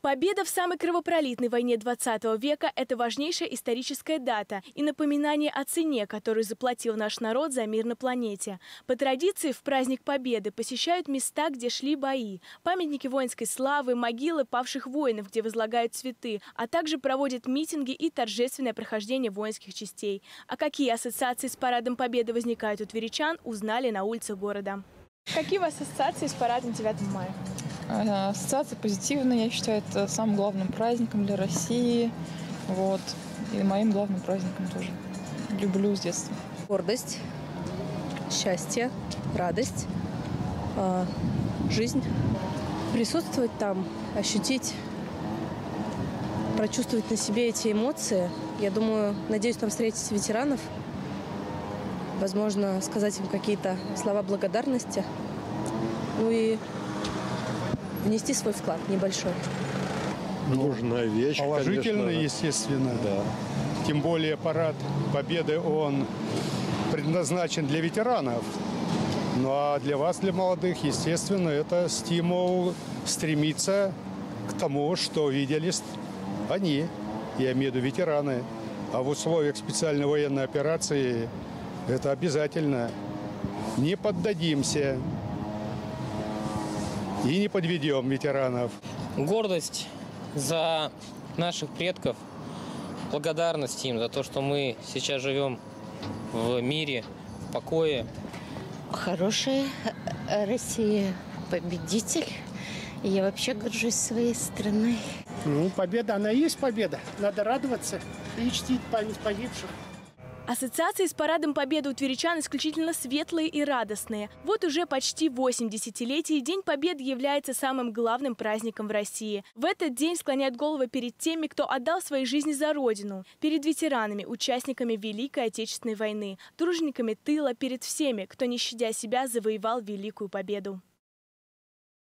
Победа в самой кровопролитной войне 20 века – это важнейшая историческая дата и напоминание о цене, которую заплатил наш народ за мир на планете. По традиции в праздник Победы посещают места, где шли бои, памятники воинской славы, могилы павших воинов, где возлагают цветы, а также проводят митинги и торжественное прохождение воинских частей. А какие ассоциации с Парадом Победы возникают у тверичан, узнали на улицах города. Какие у вас ассоциации с парадом 9 мая? Ассоциация позитивная, я считаю, это самым главным праздником для России. Вот. И моим главным праздником тоже. Люблю с детства. гордость, счастье, радость, а, жизнь. Присутствовать там, ощутить, прочувствовать на себе эти эмоции. Я думаю, надеюсь, там встретить ветеранов. Возможно, сказать им какие-то слова благодарности. Ну и внести свой вклад небольшой. нужная вещь, Положительно, конечно. естественно. Да. Тем более парад Победы, он предназначен для ветеранов. Ну а для вас, для молодых, естественно, это стимул стремиться к тому, что видели они, я имею в виду ветераны. А в условиях специальной военной операции это обязательно. Не поддадимся и не подведем ветеранов. гордость за наших предков, благодарность им за то, что мы сейчас живем в мире, в покое. Хорошая э, Россия победитель. Я вообще горжусь своей страной. Ну, победа, она и есть победа. Надо радоваться и чтить память погибших. Ассоциации с Парадом Победы у тверичан исключительно светлые и радостные. Вот уже почти 8 десятилетий День Победы является самым главным праздником в России. В этот день склоняют головы перед теми, кто отдал свои жизни за Родину, перед ветеранами, участниками Великой Отечественной войны, тружениками тыла, перед всеми, кто, не щадя себя, завоевал Великую Победу.